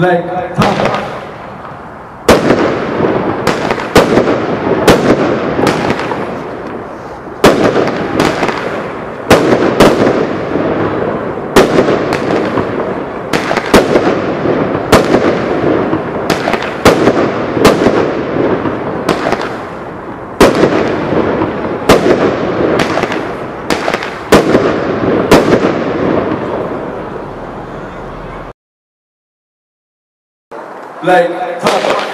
like like top.